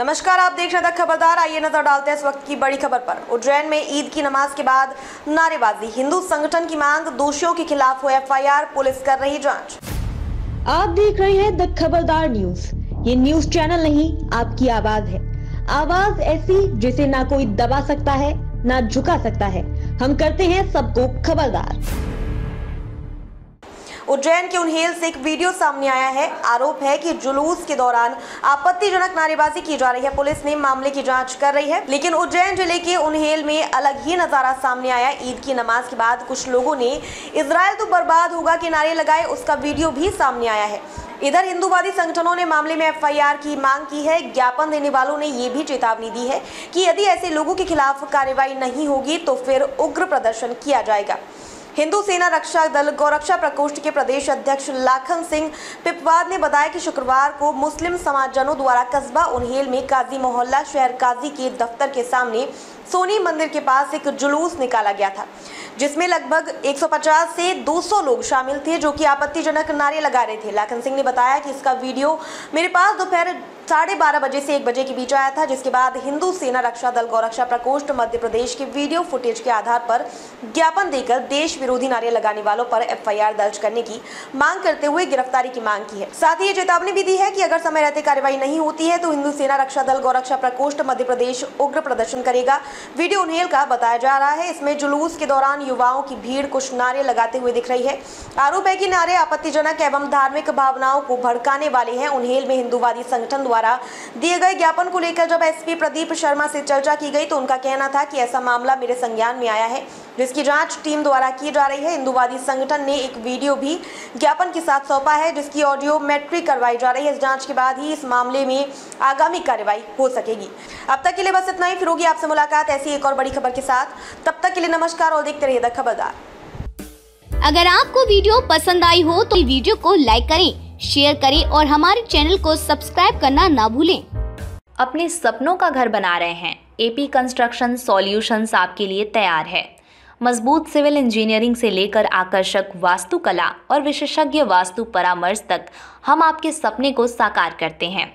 नमस्कार, आप देख रहे थे खबरदार। आइए नज़र डालते हैं इस वक्त की बड़ी खबर पर। उज्जैन में ईद की नमाज़ के बाद नारेबाजी। हिंदू संगठन की मांग, दोषियों के खिलाफ हुई एफआईआर, पुलिस कर रही जाँच। आप देख रहे हैं द खबरदार न्यूज़। ये न्यूज़ चैनल नहीं, आपकी आवाज़ है। आवाज़ ऐसी जिसे ना कोई दबा सकता है, ना झुका सकता है। हम करते हैं सबको खबरदार। उज्जैन के उन्हेल से एक वीडियो सामने आया है। आरोप है कि जुलूस के दौरान आपत्तिजनक नारेबाजी की जा रही है। पुलिस ने मामले की जाँच कर रही है, लेकिन उज्जैन ज़िले के उन्हेल में अलग ही नज़ारा सामने आया। ईद की नमाज़ के बाद कुछ लोगों ने इसराइल तो बर्बाद होगा के नारे लगाए, उसका वीडियो भी सामने आया है। इधर हिंदूवादी संगठनों ने मामले में एफआईआर की मांग की है। ज्ञापन देने वालों ने ये भी चेतावनी दी है कि यदि ऐसे लोगों के खिलाफ कार्रवाई नहीं होगी तो फिर उग्र प्रदर्शन किया जाएगा। हिंदू सेना रक्षा दल गौरक्षा प्रकोष्ठ के प्रदेश अध्यक्ष लाखन सिंह पिपवाद ने बताया कि शुक्रवार को मुस्लिम समाजजनों द्वारा कस्बा उन्हेल में काजी मोहल्ला शहर काजी के दफ्तर के सामने सोनी मंदिर के पास एक जुलूस निकाला गया था, जिसमें लगभग 150 से 200 लोग शामिल थे जो कि आपत्तिजनक नारे लगा रहे थे। लाखन सिंह ने बताया कि इसका वीडियो, मेरे पास दोपहर साढ़े बारह बजे से एक बजे के बीच आया था, जिसके बाद हिंदू सेना रक्षा दल गौरक्षा प्रकोष्ठ मध्य प्रदेश के वीडियो फुटेज के आधार पर ज्ञापन देकर देश विरोधी नारे लगाने वालों पर एफआईआर दर्ज करने की मांग करते हुए गिरफ्तारी की मांग की है। साथ ही ये चेतावनी भी दी है कि अगर समय रहते कार्रवाई नहीं होती है तो हिंदू सेना रक्षा दल गौरक्षा प्रकोष्ठ मध्य प्रदेश उग्र प्रदर्शन करेगा। वीडियो उन्हेल का बताया जा रहा है, इसमें जुलूस के दौरान युवाओं की भीड़ कुछ नारे लगाते हुए दिख रही है। आरोप है की नारे आपत्तिजनक एवं धार्मिक भावनाओं को भड़काने वाले हैं, उन्हेल में हिंदुवादी संगठन द्वारा दिए गए ज्ञापन को लेकर जब एसपी प्रदीप शर्मा से चर्चा की गई तो उनका कहना था कि ऐसा मामला मेरे संज्ञान में आया है। जिसकी जाँच टीम द्वारा की जा रही है। हिंदूवादी संगठन ने एक वीडियो भी ज्ञापन के साथ सौंपा है, जिसकी ऑडियो मैट्रिक करवाई जा रही है। इस जाँच के बाद ही इस मामले में आगामी कार्रवाई हो सकेगी। अब तक के लिए बस इतना ही। फिर होगी आपसे मुलाकात ऐसी एक और बड़ी खबर के साथ। तब तक के लिए नमस्कार और देखते रहिए द खबरदार। अगर आपको वीडियो पसंद आई हो तो वीडियो को लाइक करें। शेयर करें और हमारे चैनल को सब्सक्राइब करना ना भूलें। अपने सपनों का घर बना रहे हैं। एपी कंस्ट्रक्शन सॉल्यूशंस आपके लिए तैयार है। मज़बूत सिविल इंजीनियरिंग से लेकर आकर्षक वास्तुकला और विशेषज्ञ वास्तु परामर्श तक हम आपके सपने को साकार करते हैं।